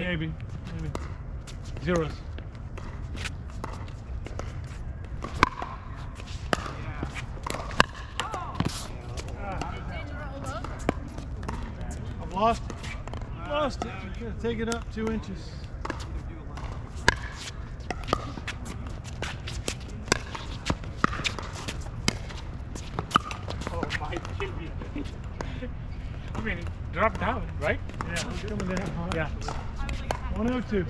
Maybe. Maybe. Zeros. I've lost it. Lost it. Gotta take it up two inches. Oh, my. I mean, it dropped down, right? Yeah, it's coming down. Huh? Yeah. 102.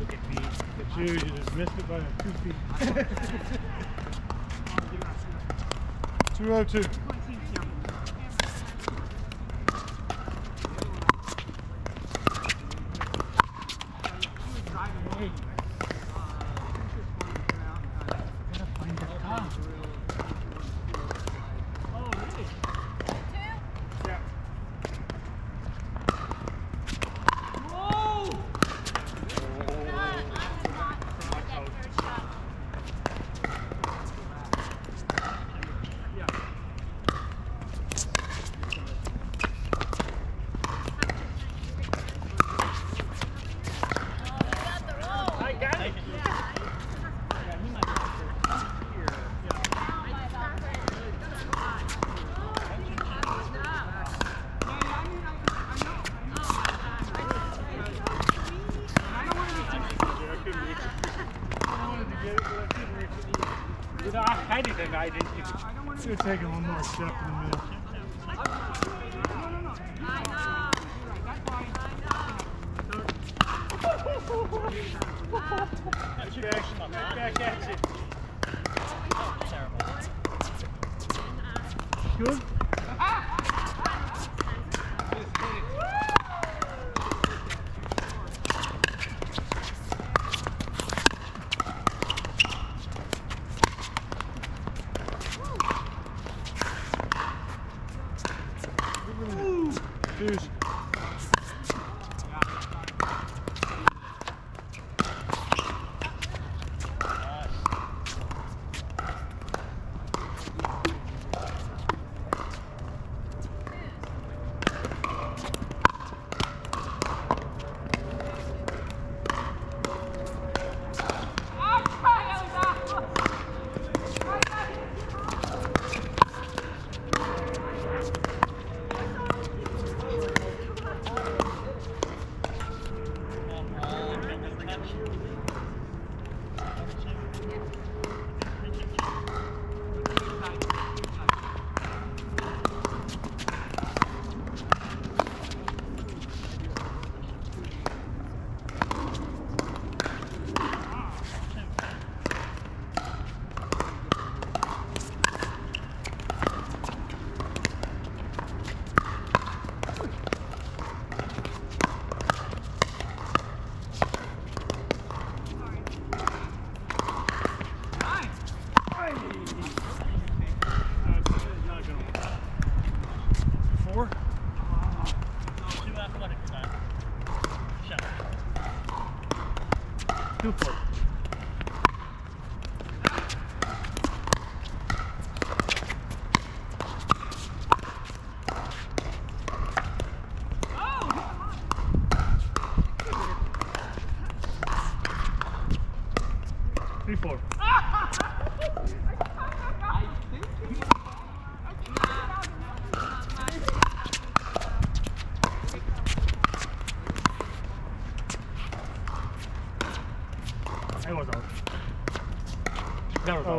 Look at me. But you, you just missed it by two feet. 202. Hey. Gotta find the car. Oh, really? Yeah. Whoa! Yeah. I got it. I wanted to get it, but I couldn't reach it. You know, I had it and I didn't hit it. You're taking one more step in the middle. Good? Excuus.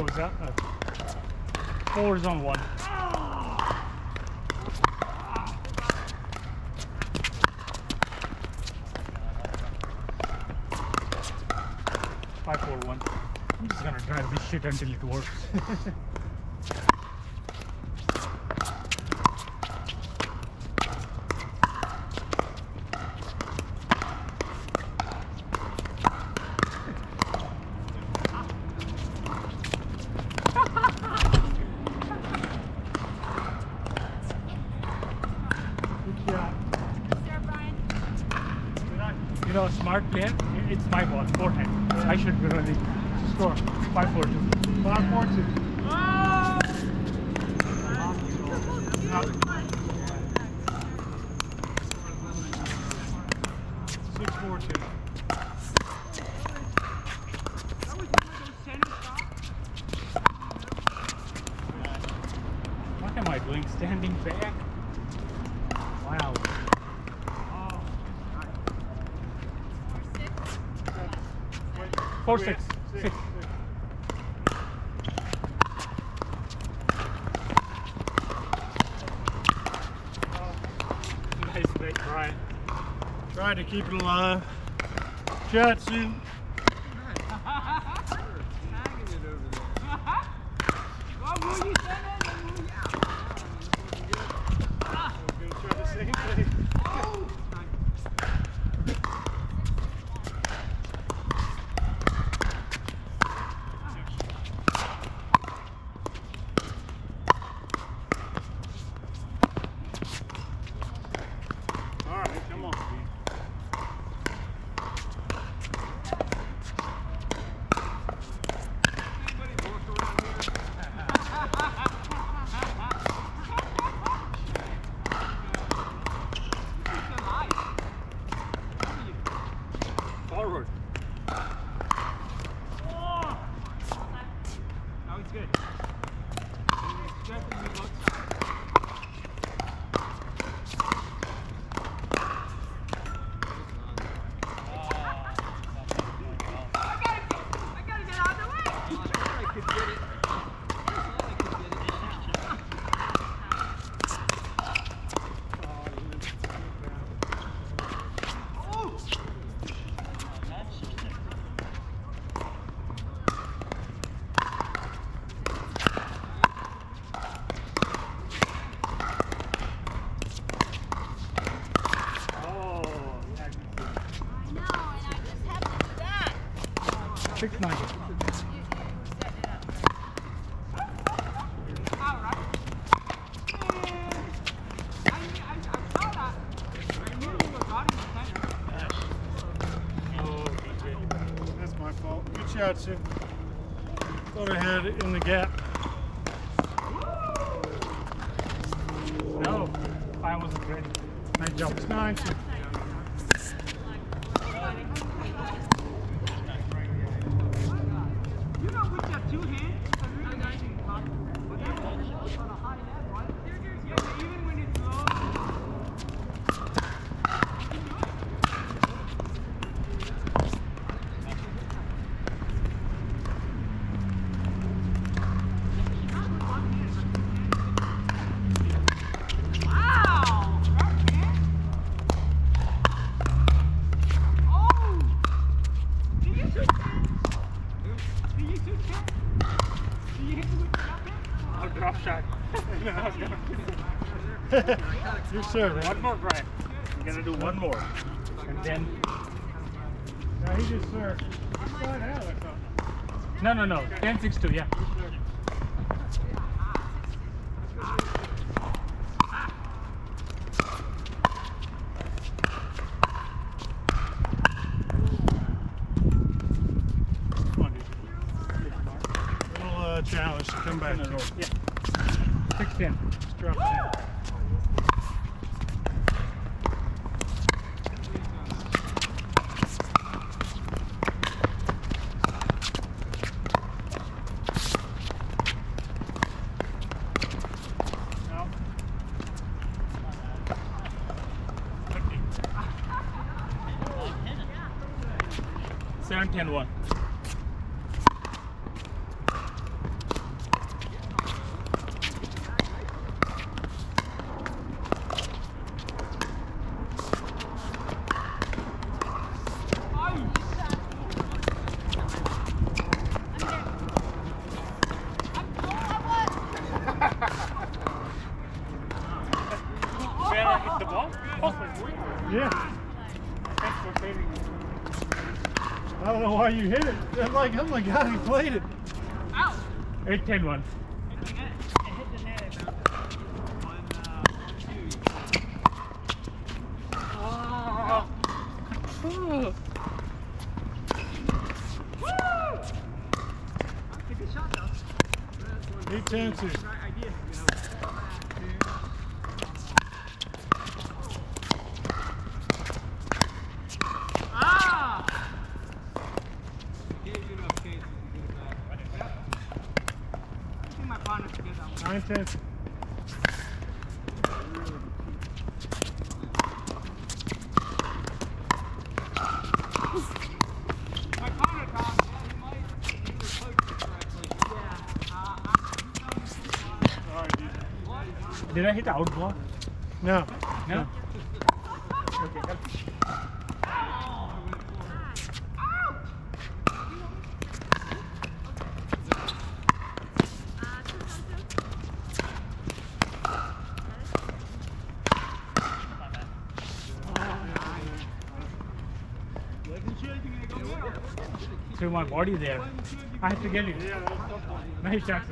Was that? Uh, Four is on one. Five, four, one. I'm just gonna drive this shit until it works. Good job. You know, smart player, it's my ball, forehand. I should be running. Score. Five, four, two. Five four two. Ah! Now, Four six. Six. Nice big Brian. Try to keep it alive. Judson. Shot, Sue. Thought I had it in the gap. No, I wasn't ready. Nice job. Six nine, Sue. You know with your two hands, it's a really nice thing. But then on a high net, right? Yeah, even when it's low. Wow! Sharp hand. Oh! Did you shoot that? Did you shoot that? Did you hit him with the shot hand? Oh, drop shot. Your serve, one more, Brian. We're gonna do one more, and then No, he just served. He started out, I thought. no, no, no. Ten six two. Yeah. Come on, dude. Little uh, challenge to come back. Yeah. Six ten. Just drop it in. 710 1. why you hit it. I'm like, oh my god, he played it. Ow! 8 10 1. It, it hit the net about one, uh, two. Oh. Woo! Woo! That's a shot, though. 8 10 2. Dude. Did I hit the out ball? No. No? Okay, help. wasn't sure if you were gonna go there. So my body there. Wasn't sure if you I have to get it. Yeah, that was tough. Nice shot,